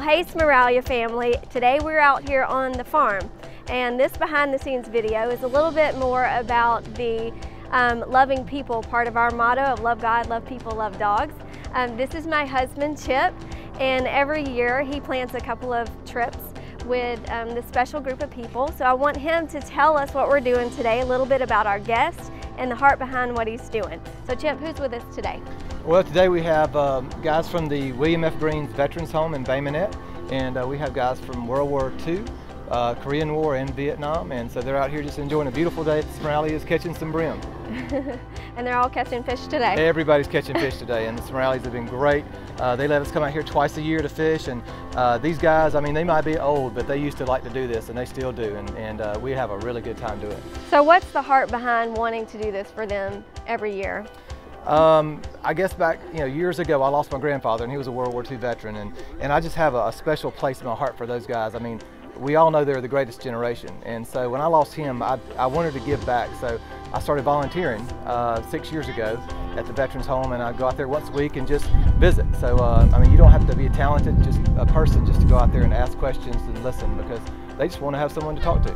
hey Smeraglia family. Today we're out here on the farm and this behind the scenes video is a little bit more about the um, loving people part of our motto of love God, love people, love dogs. Um, this is my husband Chip and every year he plans a couple of trips with um, this special group of people. So I want him to tell us what we're doing today, a little bit about our guest and the heart behind what he's doing. So Chip, who's with us today? Well, today we have uh, guys from the William F. Green's Veterans Home in Bay Minette, and uh, we have guys from World War II, uh, Korean War, and Vietnam, and so they're out here just enjoying a beautiful day. Smeraglia is catching some brim. and they're all catching fish today. Everybody's catching fish today, and the Smeraglias have been great. Uh, they let us come out here twice a year to fish, and uh, these guys, I mean, they might be old, but they used to like to do this, and they still do, and, and uh, we have a really good time doing it. So what's the heart behind wanting to do this for them every year? Um, I guess back, you know, years ago, I lost my grandfather, and he was a World War II veteran, and, and I just have a, a special place in my heart for those guys. I mean, we all know they're the greatest generation, and so when I lost him, I, I wanted to give back. So I started volunteering uh, six years ago at the Veterans Home, and I go out there once a week and just visit. So uh, I mean, you don't have to be a talented, just a person, just to go out there and ask questions and listen because they just want to have someone to talk to.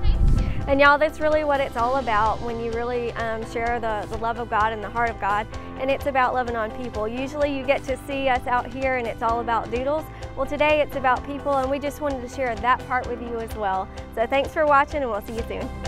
And y'all, that's really what it's all about when you really um, share the, the love of God and the heart of God. And it's about loving on people. Usually you get to see us out here and it's all about doodles. Well, today it's about people and we just wanted to share that part with you as well. So thanks for watching and we'll see you soon.